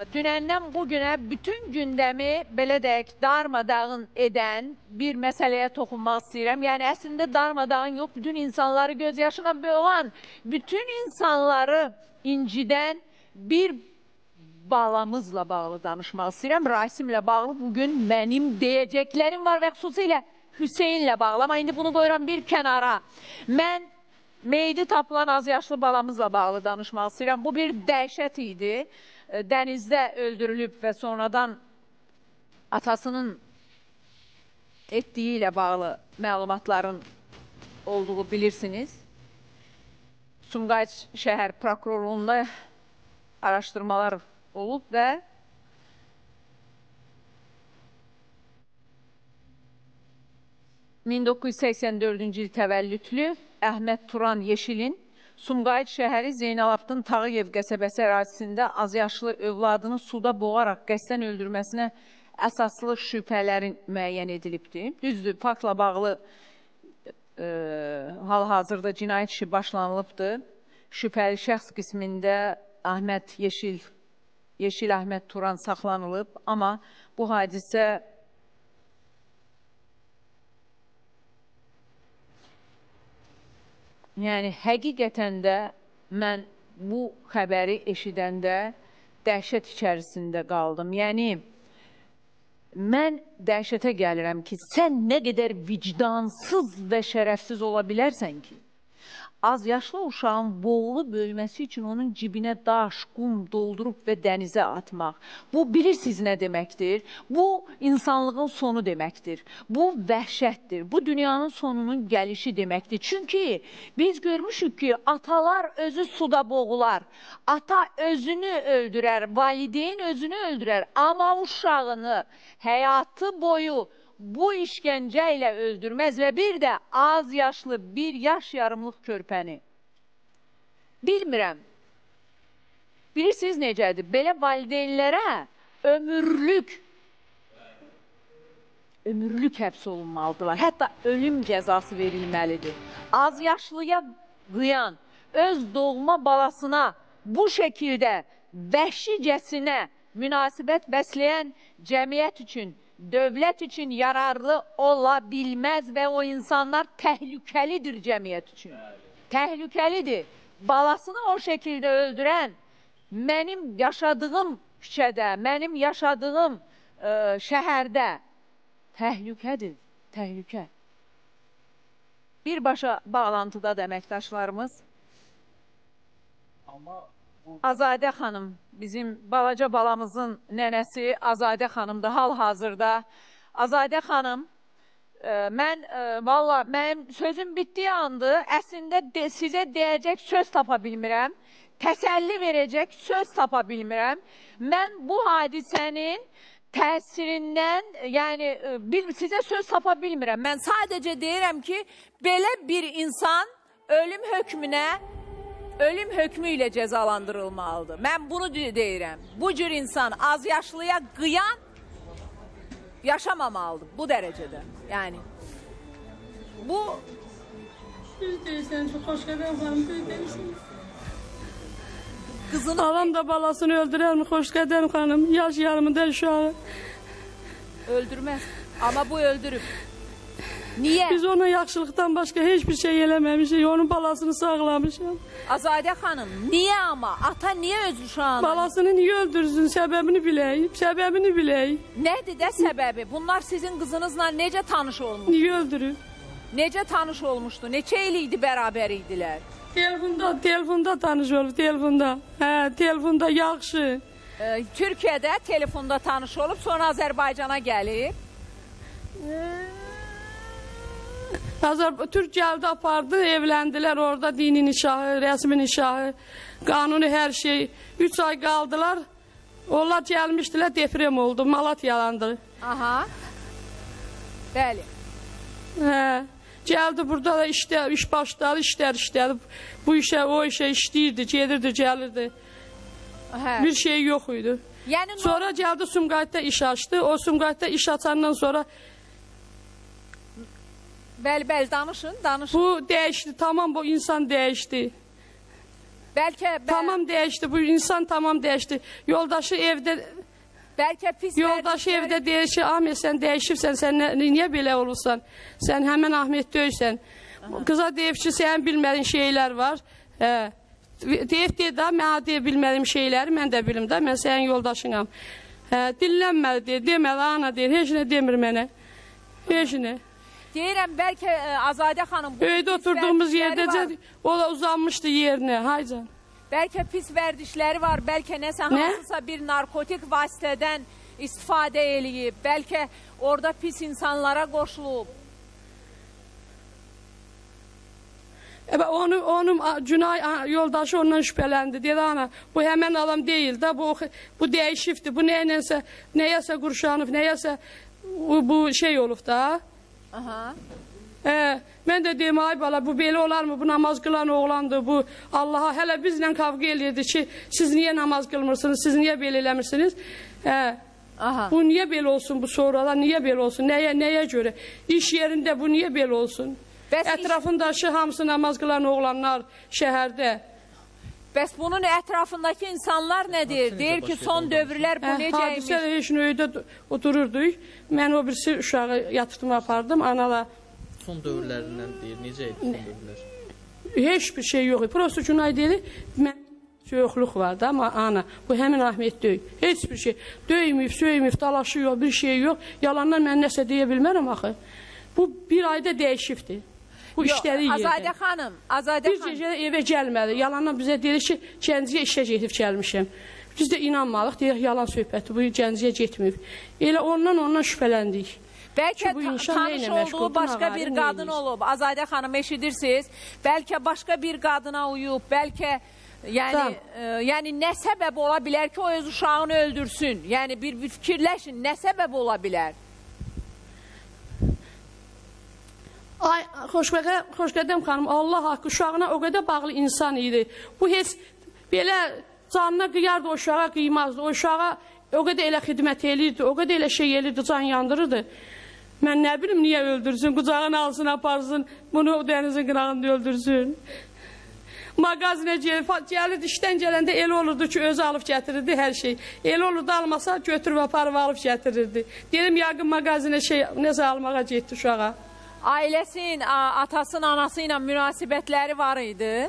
Dünəndən bugünə bütün gündəmi belə deyək, darmadağın edən bir məsələyə toxunmaq istəyirəm. Yəni əslində darmadağın yox, bütün insanları göz yaşına boğan, bütün insanları incidən bir balamızla bağlı danışmaq istəyirəm. Raisimlə bağlı bugün mənim deyəcəklərim var və xüsusilə Hüseynlə bağlı. Amma indi bunu qoyuram bir kənara. Mən meydi tapılan az yaşlı balamızla bağlı danışmaq istəyirəm. Bu bir dəhşət idi. E, Dənizdə öldürülüb və sonradan atasının etdiyi ilə bağlı məlumatların olduğu bilirsiniz. Sumqayıt şəhər prokurorluğunda araşdırmalar olub və ...1984-cü il təvəllüdlü Əhməd Turan Yeşilin Sumqayıt şəhəri Zeynalabdin Tağıyev qəsəbəsi ərazisində azyaşlı övladını suda boğaraq qəsdən öldürməsinə əsaslı şübhələrin müəyyən edilibdir. Düzdür, faktla bağlı e, hal-hazırda cinayət işi başlanılıbdır. Şübhəli şəxs qismində Əhməd Yeşil Yeşil Əhməd Turan saxlanılıb, amma bu hadisə Yəni həqiqətən də mən bu xəbəri eşidəndə dəhşət içərisində qaldım. Yəni mən dəhşətə gəlirəm ki, sən nə qədər vicdansız və şərəfsiz ola bilərsən ki, az yaşlı uşağın boğulub ölməsi üçün onun cibinə daş, qum doldurub və dənizə atmaq. Bu bilirsiniz nə deməkdir? Bu insanlığın sonu deməkdir. Bu vəhşətdir. Bu dünyanın sonunun gəlişi deməkdir. Çünki biz görmüşük ki, atalar özü suda boğular. Ata özünü öldürər, valideyn özünü öldürər, amma uşağını həyatı boyu bu işgəncə ilə öldürməz və bir də az yaşlı bir yaş yarımlıq körpəni. Bilmirəm. Bilirsiniz necədir? Belə valideynlərə ömürlük ömürlük həbs olunmalıdırlar. Hətta ölüm cəzası verilməlidir. Az yaşlıya qıyan, öz doğma balasına bu şəkildə vəhşicəsinə münasibət bəsləyən cəmiyyət üçün dövlət üçün yararlı ola bilməz və o insanlar təhlükəlidir cəmiyyət üçün. Təhlükəlidir. Balasını o şəkildə öldürən mənim yaşadığım küçədə, mənim yaşadığım ə, şəhərdə təhlükədir, təhlükə. Birbaşa bağlantıda əməkdaşlarımız Amma Azadə xanım, bizim balaca balamızın nənəsi Azadə xanımdır hal-hazırda. Azadə xanım, e, mən e, valla mənim sözüm bitdiyi andı. Əslində de, sizə deyəcək söz tapa bilmirəm. Təsəlli verəcək söz tapa bilmirəm. Mən bu hadisənin təsirindən, yəni e, bil, sizə söz tapa bilmirəm. Mən sadəcə deyirəm ki, belə bir insan ölüm hökmünə ölüm hökmü ilə cəzalandırılmalıdır. Mən bunu de- deyirəm. Bu cür insan az yaşlıya qıyan yaşamamalıdır bu dərəcədə. Yəni bu Düz deyirsən, çox xoş gələn xanım, düz deyirsən. qızını Alam da balasını öldürərmi, xoş qədəm xanım, yaş yarımında uşağı. öldürməz. Amma bu öldürüb. Niyə? Biz ona yaxşılıqdan başqa heç bir şey eləməmişik, onun balasını sağlamışam. Azadə xanım, niyə amma? Ata niyə öz uşağını? Balasını niyə öldürsün, səbəbini bilək, səbəbini bilək. Nədir də səbəbi? Bunlar sizin qızınızla necə tanış olmuş? Niyə öldürür? Necə tanış olmuşdu? Neçə il idi bərabər idilər? Telefonda, telefonda tanış olub, telefonda. Hə, telefonda yaxşı. Ee, Türkiyədə telefonda tanış olub, sonra Azərbaycana gəlib. Azər Türk gəldi apardı, evləndilər orada dini nişahı, rəsmi nişahı, qanuni hər şey. 3 ay qaldılar. Onlar gəlmişdilər, deprem oldu, Malatyalandı. Aha. Bəli. Hə. Gəldi burada da işdə iş başladı, işlər işlədi. Bu işə, o işə işləyirdi, gedirdi, gəlirdi. Hə. Bir şey yox idi. Yəni no- Sonra gəldi Sumqayıtda iş açdı. O Sumqayıtda iş açandan sonra bəli, bəli danışın, danışın. bu dəyişdi. Tamam bu insan dəyişdi. Bəlkə bə- Tamam değişti. Bu insan tamam değişti. Yoldaşı evde bəlkə pis Yoldaşı vərdişləri- evdə deyir ki, Ahmet sən dəyişibsən, sən nə, niyə belə olursan? Sən həmin Ahmet deyilsən. Qıza deyib ki, sən bilmədiyin şeylər var. Hə. Deyib deyir də, mən deyə bilmədiyim şeyləri mən də bilim də, mən sənin yoldaşınam. Hə, dinlənməli deyir, deməli ana deyir, heç nə demir mənə. Heç nə. Deyirəm bəlkə ə, Azadə xanım bu Öydə oturduğumuz yerdəcə var. o da uzanmışdı yerinə. Haycan. Bəlkə pis vərdişləri var, bəlkə nəsə Nə? hansısa bir narkotik vasitədən istifadə eləyib, bəlkə orada pis insanlara qoşulub. Evet, onu, onun Günay a, yoldaşı ondan şüphelendi. Dedi ana bu hemen adam değil de bu bu değişifti. Bu neyse neyse kurşanıp neyse bu, bu şey olup da. Aha. He, ben de dedim ay bala bu belə olar mı? Bu namaz kılan oğlandı. Bu Allah'a hele bizle kavga eləyirdi ki siz niye namaz kılmırsınız? Siz niye belə eləmirsiniz? He, Aha. bu niye belə olsun bu sonradan? Niye belə olsun? Neye neye göre? İş yerinde bu niye belə olsun? Bəs iş- Ətrafındakı hamısı namaz kılan oğlanlar şəhərdə. Bəs bunun ətrafındakı insanlar nə deyir? Deyir ki, son dövrlər bu Hə, necəymiş? hadisə də heç nöydə otururduq. Mən o birisi uşağı yatırtma apardım. Anala Son dövrlərindən deyir, necə idi son dövrlər? heç bir şey yox idi. Prosta Günay dedi, mən yoxluq vardı amma ana bu həmin Ahmet deyil. Heç bir şey döyməyib, söyməyib, dalaşı yox, bir şey yox. Yalandan mən nəsə deyə bilmərəm axı. Bu bir ayda dəyişibdi. Bu Yox, işləri yerdə. Azadə xanım, Azadə Bir xanım. gecə də evə gəlmədi. Yalandan bizə dedi ki, Gəncəyə işə gedib gəlmişəm. Biz də inanmadıq, deyək yalan söhbəti, bu Gəncəyə getməyib. Elə ondan ondan şübhələndik. Bəlkə bu tanış olduğu başqa bir qadın olub. Azadə xanım eşidirsiniz? Bəlkə başqa bir qadına uyub, bəlkə yəni e, yəni nə səbəb ola bilər ki, o öz uşağını öldürsün? Yəni bir, bir fikirləşin, nə səbəb ola bilər? Ay, xoşbəqə, xoşqədəm xanım, Allah haqqı uşağına o qədər bağlı insan idi. Bu heç belə canına qıyardı, o uşağa qıymazdı. O uşağa o qədər elə xidmət eləyirdi, o qədər elə şey eləyirdi, can yandırırdı. Mən nə bilim niyə öldürsün, qucağına alsın, aparsın, bunu dənizin qırağında öldürsün. Mağazinə gəl- fa- gəlirdi, işdən gələndə elə olurdu ki, özü alıb gətirirdi hər şey. Elə olurdu almasa götürüb aparıb alıb gətirirdi. Dedim yəqin mağazinə şey nəsə almağa getdi uşağa. Ailəsinin, a- atasının, anası ilə münasibətləri var idi.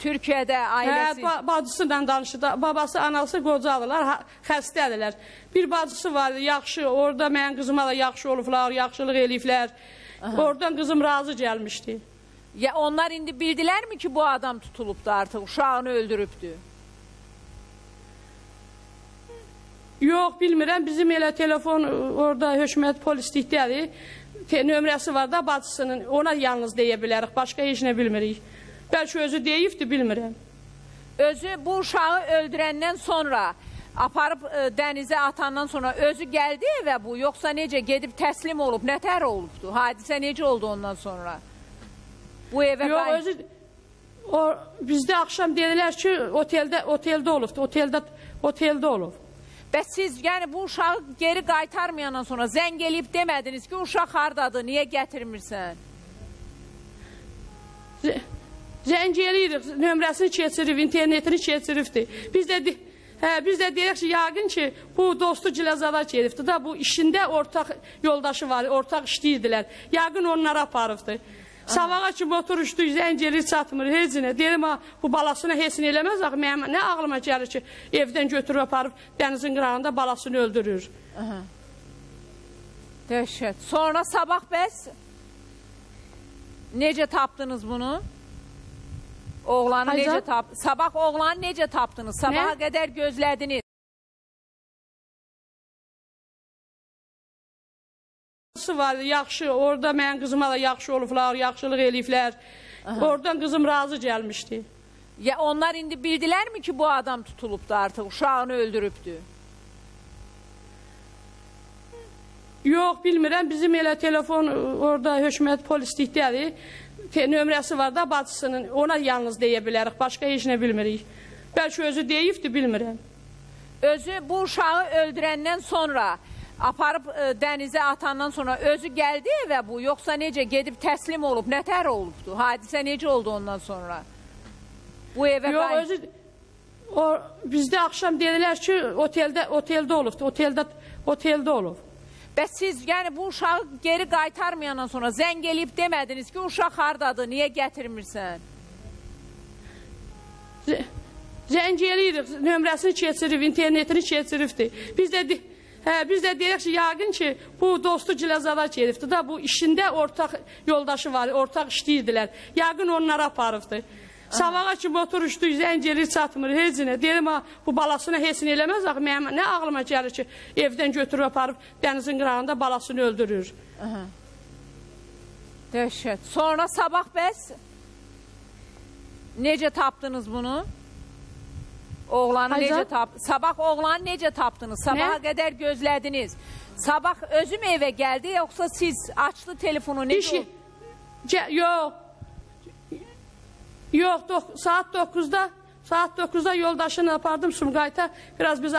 Türkiyədə Hə, ailəsi. ba bacısı ilə danışdı. Babası, anası qocadılar, ha- xəstədirlər. Bir bacısı var, idi, yaxşı, orada mənim qızıma da yaxşı olublar, yaxşılıq eləyiblər. Oradan qızım razı gəlmişdi. Ya onlar indi bildilərmi ki, bu adam tutulubdu artıq, uşağını öldürübdü? Yox, bilmirəm, bizim elə telefon ə, orada hökumət polislikdədir. Nömrəsi var da bacısının, ona yalnız deyə bilərik, başqa heç nə bilmirik. Bəlkə özü deyibdi, bilmirəm. Özü bu uşağı öldürəndən sonra aparıb e, dənizə atandan sonra özü gəldi evə bu, yoxsa necə gedib təslim olub, nətər olubdu? Hadisə necə oldu ondan sonra? Bu evə Yox, qay- özü o bizdə axşam dedilər ki, oteldə oteldə olubdu, oteldə oteldə olub. Bəs siz yəni bu uşağı geri qaytarmayandan sonra zəng eləyib demədiniz ki, uşaq hardadır, niyə gətirmirsən? Zəng eləyirik, nömrəsini keçirib, internetini keçiribdi. Biz də hə, biz də deyək ki, yəqin ki, bu dostu Gilazada gedibdi da, bu işində ortaq yoldaşı var, ortaq işləyirdilər. Yəqin onlara aparıbdı. Sabaha kimi oturuşduq, zəng eləyir, çatmır, heç nə. Deyirəm, ha, bu balasına heç nə eləməz axı. Mənim nə ağlıma gəlir ki, evdən götürüb aparıb dənizin qırağında balasını öldürür. Dəhşət. Sonra sabah bəs necə tapdınız bunu? Oğlanı Aycan? necə tap? Sabah oğlanı necə tapdınız? Sabaha Nə? qədər gözlədiniz. Bacısı var, yaxşı, orada mənim qızıma da yaxşı olublar, yaxşılıq eləyiblər. Oradan qızım razı gəlmişdi. Ya onlar indi bildilərmi ki, bu adam tutulubdu artıq, uşağını öldürübdü? Yox, bilmirəm. Bizim elə telefon orada hökumət polislikdədir. Nömrəsi var da bacısının. Ona yalnız deyə bilərik. Başqa heç nə bilmirik. Bəlkə özü deyibdi, bilmirəm. Özü bu uşağı öldürəndən sonra aparıb e, dənizə atandan sonra özü gəldi evə bu, yoxsa necə gedib təslim olub, nətər olubdu? Hadisə necə oldu ondan sonra? Bu evə Yox, qay- özü o bizdə axşam dedilər ki, oteldə oteldə olub, oteldə oteldə olub. Bəs siz yəni bu uşağı geri qaytarmayandan sonra zəng eləyib demədiniz ki, uşaq hardadır, niyə gətirmirsən? Zəng eləyirik, nömrəsini keçirib, internetini keçiribdi. Biz də de- hə, biz də deyirik ki, yəqin ki, bu dostu Gilazada gedibdi da, bu işində ortaq yoldaşı var, ortaq işləyirdilər. Yəqin onlara aparıbdı. Sabaha kimi oturuşdu, zəng eləyir, çatmır, heç nə. Deyirəm, ha, bu balasına heç nə eləməz, axı mənim nə ağlıma gəlir ki, evdən götürüb aparıb dənizin qırağında balasını öldürür. Dəhşət. Sonra sabah bəs necə tapdınız bunu? Oğlanı Ayza? necə tap? Sabah oğlanı necə tapdınız? Sabaha Nə? qədər gözlədiniz. Sabah özüm evə gəldi yoxsa siz açdı telefonu necə? İşi, oldu? Cə, yox. Yox, dox, saat 9-da saat 9-da yoldaşını apardım Sumqayıta. Biraz biz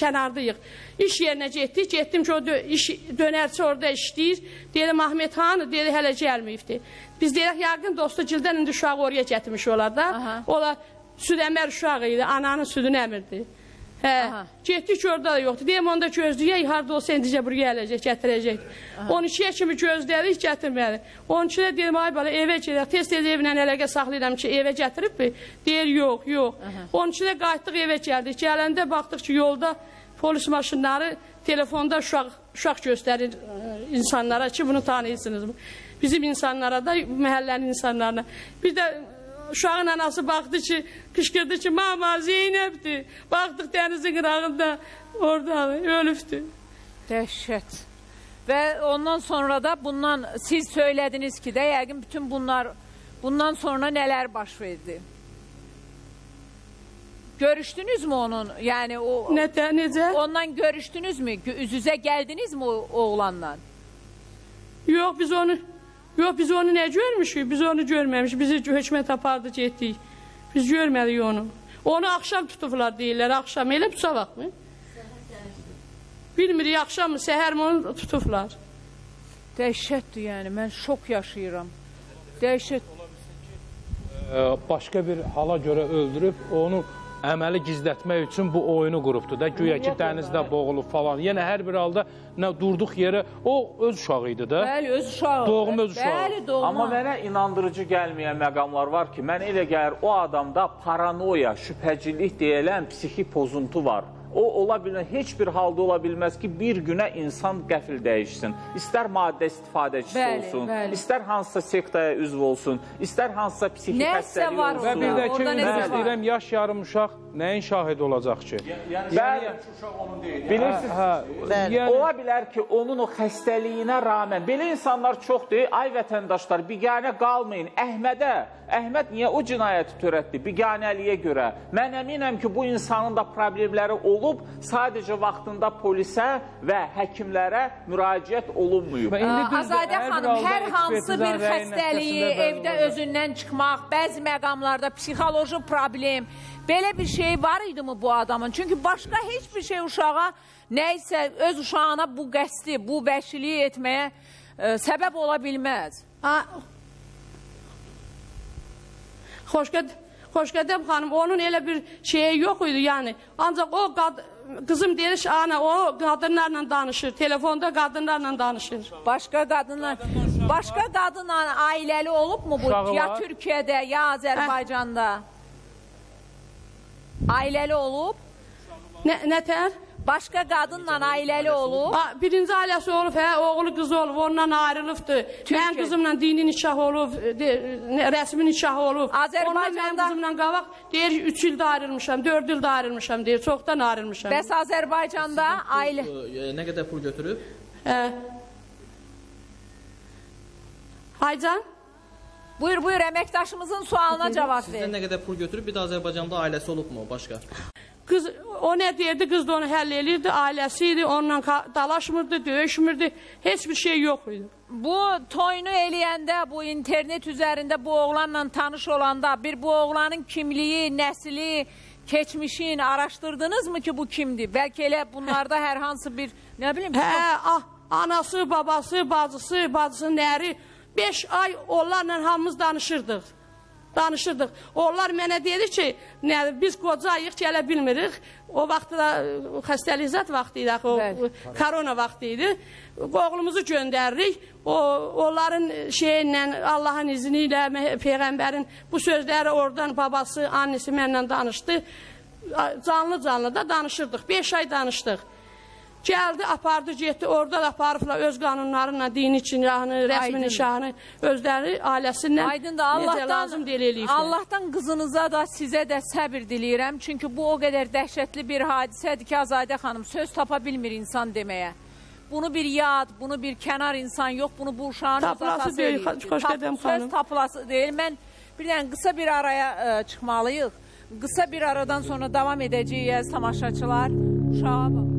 kənardayıq. İş yerinə getdik. Getdim ki, o dö iş dönərçi orada işləyir. Deyirəm Ahmet Han, deyir hələ gəlməyibdi. Biz deyirik yəqin dostu Cildən indi uşağı oraya gətirmiş olar da. Aha. Ola süd əmər uşağı idi, ananın südünü əmirdi. Hə, Aha. getdik orada da yoxdur. Deyəm onda gözləyək, harda olsa indicə buraya gələcək, gətirəcək. 12-yə kimi gözlədik, gətirmədi. 12-də deyim, ay bala evə gedək, tez-tez evlə əlaqə saxlayıram ki, evə gətiribmi? Deyir, yox, yox. 12-də qayıtdıq evə gəldik. Gələndə baxdıq ki, yolda polis maşınları telefonda uşaq uşaq göstərir ə, insanlara ki, bunu tanıyırsınız. Bizim insanlara da, məhəllənin insanlarına. Bir də Uşağın anası baxdı ki, qışqırdı ki, mama Zeynəbdir. Baxdıq dənizin qırağında orada ölübdür. Dəhşət. Və ondan sonra da bundan siz söylədiniz ki də yəqin bütün bunlar bundan sonra nələr baş verdi? Görüşdünüzmü onun? Yəni o Nə də, necə? ondan görüşdünüzmü? Üz-üzə gəldinizmi o oğlanla? Yox, biz onu Yox, biz onu nə görmüşük? Biz onu görməmişik. Bizi hökumət apardı, getdik. Biz görmədik onu. Onu axşam tutublar deyirlər, axşam. Elə bu sabahmı? Bilmirik, axşam mı, səhər mi onu tutublar. Dəhşətdir yəni. Mən şok yaşayıram. Dəhşət. Ə, başqa bir hala görə öldürüb, onu əməli gizlətmək üçün bu oyunu qurubdu da. Güya ki dənizdə boğulub falan. Yenə hər bir halda nə durduq yerə o öz uşağı idi da. Bəli, öz uşağı. Doğum öz uşağı. Bəli, doğma. Amma mənə inandırıcı gəlməyən məqamlar var ki, mən elə gəlir o adamda paranoya, şübhəcilik deyilən psixi pozuntu var. O ola bilmə, heç bir halda ola bilməz ki, bir günə insan qəfil dəyişsin. İstər maddə istifadəçisi Bəli, olsun, bəli. istər hansısa sektaya üzv olsun, istər hansısa psixi xəstəliyi olsun. Və bir də ki, var? istəyirəm, yaş yarım uşaq nəyin şahidi olacaq ki? Bəli, bilirsiniz, Hə, yəni Ola bilər ki, onun o xəstəliyinə rağmen belə insanlar çoxdur. Ay vətəndaşlar, biganə qalmayın. Əhmədə, Əhməd niyə o cinayəti törətdi? Biganəliyə görə. Mən əminəm ki, bu insanın da problemləri olub, sadəcə vaxtında polisə və həkimlərə müraciət düzdür, Azadə xanım, hər hansı bir xəstəliyi evdə özündən çıxmaq, bəzi məqamlarda psixoloji problem, belə bir şey var idimi bu adamın? Çünki başqa heç bir şey uşağa nəysə öz uşağına bu qəsdi, bu vəhşiliyi etməyə ə, səbəb ola bilməz. Ha, Xoşqəd Xoşqədəm xanım onun elə bir şeyi yox idi, yəni. Ancaq o qad qızım deyir ki, ana o qadınlarla danışır, telefonda qadınlarla danışır. Başqa qadınlar, başqa qadınla ailəli olubmu bu? Uşağı Ya var. Türkiyədə, ya Azərbaycanda? Ailəli olub? Nə nətər? Başqa qadınla ailəli olub? Ha, birinci ailəsi olub, hə, oğlu qızı olub, ondan ayrılıbdı. Mənim qızımla dini nikah olub, de, nə- rəsmi nikah olub. Azərbaycanda- Ondan mənim qızımla qabaq deyir 3 ildə ayrılmışam, 4 ildə ayrılmışam deyir, çoxdan ayrılmışam. Bəs Azərbaycanda ailə E, Nə qədər pul götürüb? Hə. Haycan? Buyur, buyur, əməkdaşımızın sualına cavab ver. Sizdən nə qədər pul götürüb? Bir də Azərbaycanda ailəsi olubmu başqa? Qız o nə deyirdi? Qız da onu həll elirdi, ailəsi idi, onunla dalaşmırdı, döyüşmürdü. Heç bir şey yox idi. Bu toyunu eləyəndə, bu internet üzərində bu oğlanla tanış olanda bir bu oğlanın kimliyi, nəsli, keçmişin araşdırdınızmı ki bu kimdir? Bəlkə elə bunlarda hər hansı bir, nə bilim, Hə, ah, anası, babası, bacısı, bacısının əri 5 ay onlarla hamımız danışırdıq. Danışırdıq. Onlar mənə dedi ki, nə biz qocayıq, gələ bilmirik. O vaxt da e, xəstəlik vaxtı idi axı, o korona vaxtı idi. Oğlumuzu göndəririk. O onların şeyi ilə Allahın izni ilə peyğəmbərin bu sözləri oradan babası, annesi mənlə danışdı. Canlı canlı da danışırdıq. 5 ay danışdıq. Gəldi, apardı, getdi. Orada da aparıblar öz qanunlarıyla dini nikahını, rəsmi nişanı özləri ailəsindən Aydın da Allahdan, lazım deyil eləyiblər. Allahdan qızınıza da sizə də səbir diləyirəm. Çünki bu o qədər dəhşətli bir hadisədir ki, Azadə xanım söz tapa bilmir insan deməyə. Bunu bir yad, bunu bir kənar insan yox, bunu bu uşağın uzatası deyil, xoş Tap- gedəm Söz xanım. tapılası deyil. Mən bir dənə qısa bir araya ə, çıxmalıyıq. Qısa bir aradan sonra davam edəcəyik tamaşaçılar. Uşağa bax.